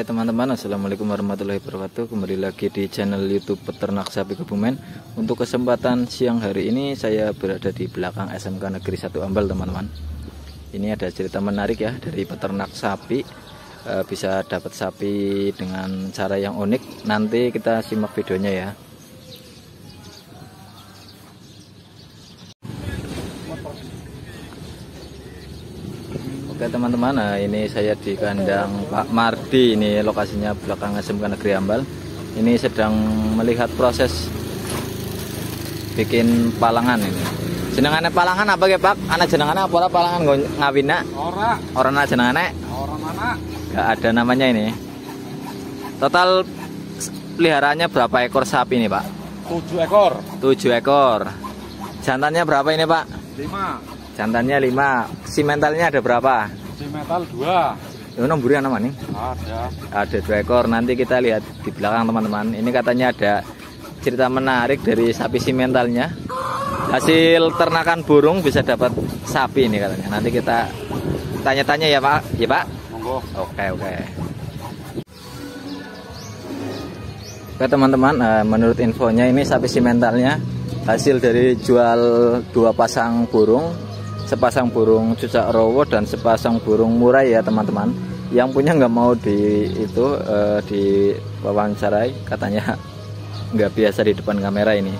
Oke teman-teman Assalamualaikum warahmatullahi wabarakatuh. Kembali lagi di channel youtube peternak sapi kebumen. Untuk kesempatan siang hari ini Saya berada di belakang SMK Negeri 1 Ambal teman-teman. Ini ada cerita menarik ya Dari peternak sapi. E, Bisa dapat sapi dengan cara yang unik. Nanti kita simak videonya ya Oke teman-teman, nah ini saya di kandang Pak Mardi. Ini lokasinya belakang SMK Negeri Ambal. Ini sedang melihat proses bikin palangan ini. Jenengannya palangan apa ya Pak? Anak jenengannya apa palangan ngawina? Ora. Orang anak jenengannya? Orang mana? Gak ada namanya ini. Total peliharaannya berapa ekor sapi ini Pak? Tujuh ekor. Tujuh ekor. Jantannya berapa ini Pak? Lima. Jantannya 5. Si mentalnya ada berapa? Si metal dua. Ini nomornya nama nih? Ada. Ada dua ekor. Nanti kita lihat di belakang teman-teman. Ini katanya ada cerita menarik dari sapi si mentalnya. Hasil ternakan burung bisa dapat sapi ini katanya. Nanti kita tanya-tanya ya Pak. Ya Pak. Monggo. Oke oke. Oke teman-teman, eh, menurut infonya ini sapi si mentalnya hasil dari jual dua pasang burung sepasang burung cucak rowo dan sepasang burung murai ya teman-teman. Yang punya nggak mau di itu uh, di wawancarai katanya nggak biasa di depan kamera ini.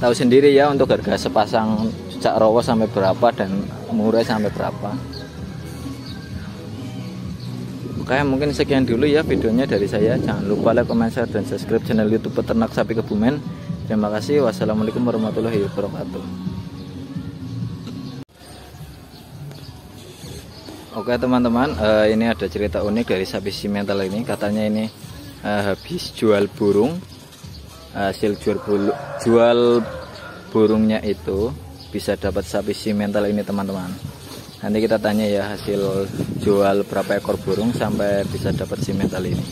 Tahu sendiri ya untuk harga sepasang cucak rowo sampai berapa dan murai sampai berapa Oke mungkin sekian dulu ya videonya dari saya. Jangan lupa like comment share dan subscribe channel youtube peternak sapi kebumen. Terima kasih. Wassalamualaikum warahmatullahi wabarakatuh. Oke teman-teman uh, ini ada cerita unik dari sapi simental ini. Katanya ini uh, habis jual burung hasil jual bulu, jual burungnya itu bisa dapat sapi simental ini teman-teman nanti kita tanya ya hasil jual berapa ekor burung sampai bisa dapat si mental ini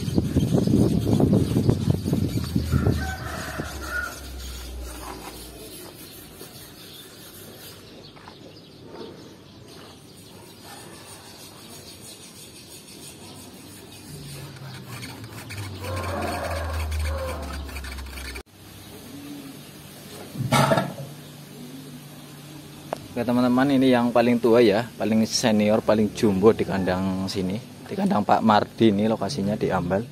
Oke teman-teman ini yang paling tua ya paling senior paling jumbo di kandang sini. Di kandang Pak Mardi ini lokasinya di Ambal.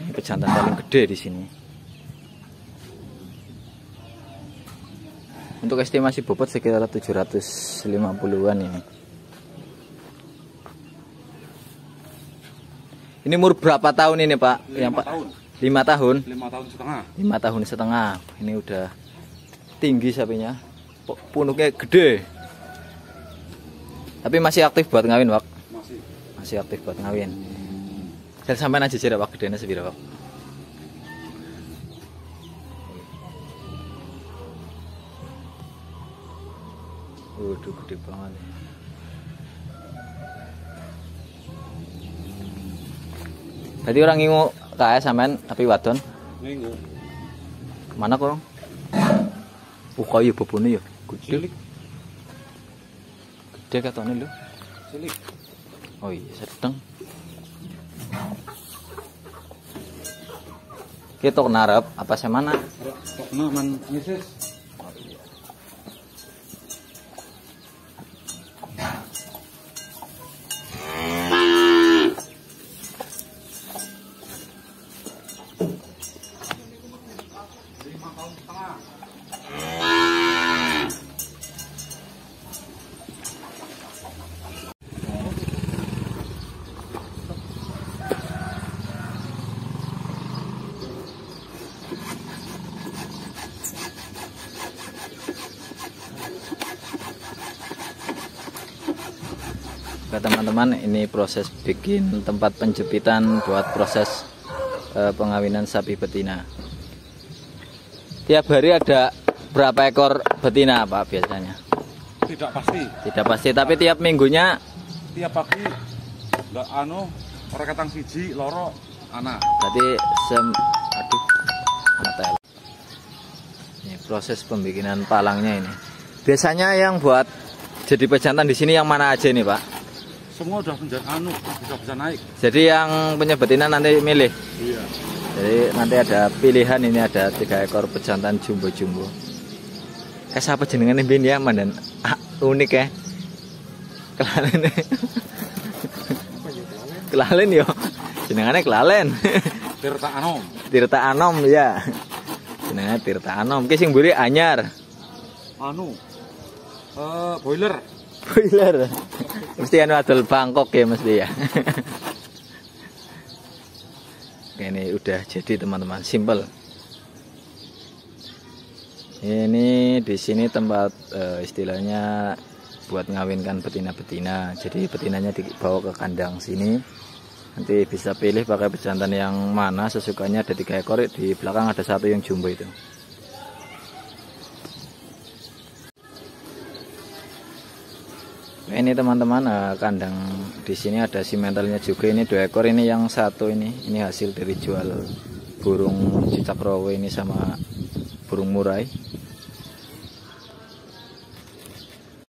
Ini pejantan paling gede di sini. Untuk estimasi bobot sekitar 750-an ini. Ini umur berapa tahun ini Pak? Lima yang Pak tahun. lima tahun? Lima tahun setengah. Lima tahun setengah. Ini udah tinggi sapinya punuknya gede. Tapi masih aktif buat ngawin wak. Masih. Masih aktif buat ngawin. Dan sampai aja sih wak gedenya sepira wak. Waduh gede banget Berarti orang ngingu kaya sampean tapi wadon? Minggu mana kurang? Oh kaya bobone ya. Gede. cilik Gede katanya lho. cilik Oh iya, sedang. Kita narap apa sih mana? tok naman misis lima tahun setengah Oke teman-teman, ini proses bikin tempat penjepitan buat proses eh, pengawinan sapi betina. Tiap hari ada berapa ekor betina Pak biasanya? tidak pasti Tidak pasti, tapi tiap minggunya tiap pagi nggak anu rekatang siji loro anak berarti sem aduh anak Ini proses pembikinan palangnya ini. Biasanya yang buat jadi pejantan di sini yang mana aja nih Pak? Semua udah menjadi anu, bisa bisa naik. Jadi yang punya betina nanti milih. Iya. Jadi nanti ada pilihan ini ada tiga ekor pejantan jumbo-jumbo. Eh siapa jenengan ini ya dan ah, unik ya. Kelalen. kelalen yo. Jenengannya kelalen. Tirta Anom. Tirta Anom ya. Jenengannya Tirta Anom. Ki sing mburi anyar. Anu. Eh boiler. Boiler. Mesti anu adol Bangkok ya mesti ya. Ini udah jadi teman-teman, simple. Ini di sini tempat uh, istilahnya buat ngawinkan betina-betina. Jadi betinanya dibawa ke kandang sini. Nanti bisa pilih pakai pejantan yang mana sesukanya ada tiga ekor. Di belakang ada satu yang jumbo itu. Ini teman-teman uh, kandang di sini ada simentalnya juga ini dua ekor ini yang satu ini. Ini hasil dari jual burung cicak rawa ini sama burung murai